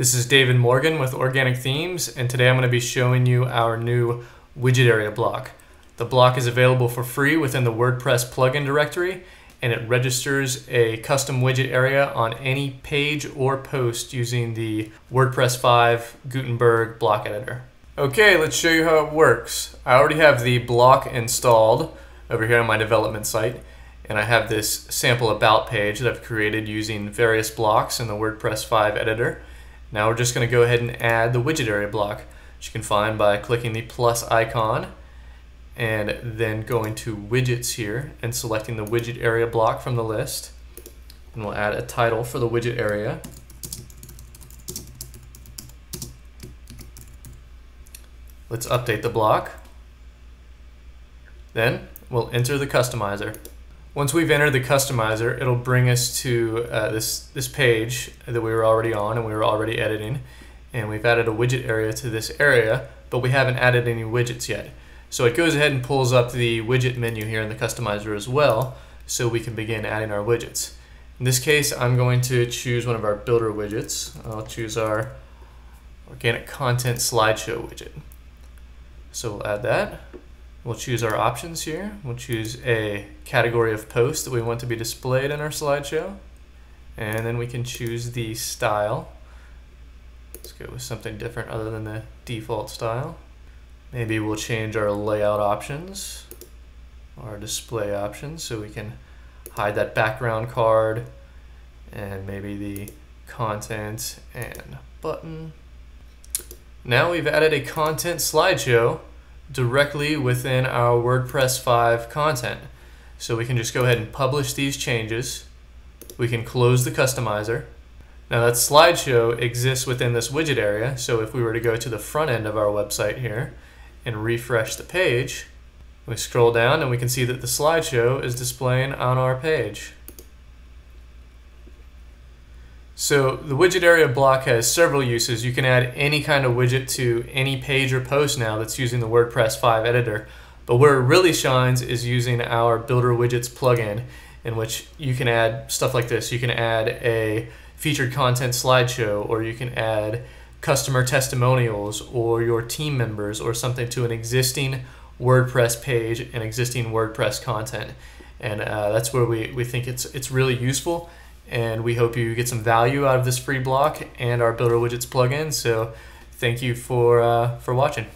This is David Morgan with Organic Themes, and today I'm going to be showing you our new widget area block. The block is available for free within the WordPress plugin directory, and it registers a custom widget area on any page or post using the WordPress 5 Gutenberg block editor. Okay, let's show you how it works. I already have the block installed over here on my development site, and I have this sample about page that I've created using various blocks in the WordPress 5 editor. Now we're just going to go ahead and add the widget area block, which you can find by clicking the plus icon and then going to widgets here and selecting the widget area block from the list. And we'll add a title for the widget area. Let's update the block. Then we'll enter the customizer. Once we've entered the customizer, it'll bring us to uh, this, this page that we were already on and we were already editing. And we've added a widget area to this area, but we haven't added any widgets yet. So it goes ahead and pulls up the widget menu here in the customizer as well, so we can begin adding our widgets. In this case, I'm going to choose one of our builder widgets. I'll choose our organic content slideshow widget. So we'll add that. We'll choose our options here. We'll choose a category of post that we want to be displayed in our slideshow. And then we can choose the style. Let's go with something different other than the default style. Maybe we'll change our layout options, our display options, so we can hide that background card and maybe the content and button. Now we've added a content slideshow directly within our WordPress 5 content. So we can just go ahead and publish these changes. We can close the customizer. Now that slideshow exists within this widget area, so if we were to go to the front end of our website here and refresh the page, we scroll down and we can see that the slideshow is displaying on our page. So the widget area block has several uses. You can add any kind of widget to any page or post now that's using the WordPress 5 editor. But where it really shines is using our Builder Widgets plugin in which you can add stuff like this. You can add a featured content slideshow or you can add customer testimonials or your team members or something to an existing WordPress page and existing WordPress content. And uh, that's where we, we think it's, it's really useful and we hope you get some value out of this free block and our Builder Widgets plugin. So thank you for, uh, for watching.